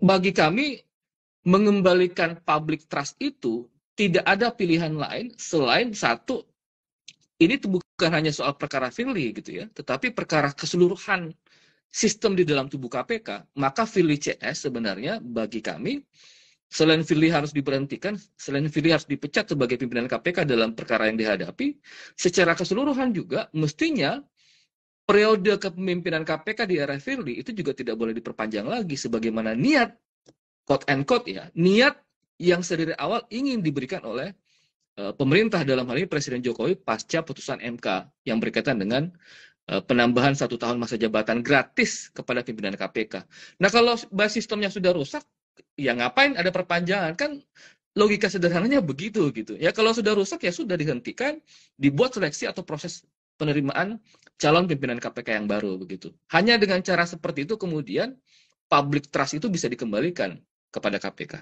bagi kami mengembalikan public trust itu tidak ada pilihan lain selain satu ini bukan hanya soal perkara Firly gitu ya, tetapi perkara keseluruhan sistem di dalam tubuh KPK, maka Firly CS sebenarnya bagi kami selain Firly harus diberhentikan, selain Firly harus dipecat sebagai pimpinan KPK dalam perkara yang dihadapi, secara keseluruhan juga mestinya periode kepemimpinan KPK di era Firly itu juga tidak boleh diperpanjang lagi sebagaimana niat quote and quote ya, niat yang sedari awal ingin diberikan oleh uh, pemerintah dalam hal ini Presiden Jokowi pasca putusan MK yang berkaitan dengan uh, penambahan satu tahun masa jabatan gratis kepada pimpinan KPK. Nah kalau basis sistemnya sudah rusak, ya ngapain ada perpanjangan kan? Logika sederhananya begitu gitu. Ya kalau sudah rusak ya sudah dihentikan, dibuat seleksi atau proses penerimaan calon pimpinan KPK yang baru begitu. Hanya dengan cara seperti itu kemudian public trust itu bisa dikembalikan kepada KPK.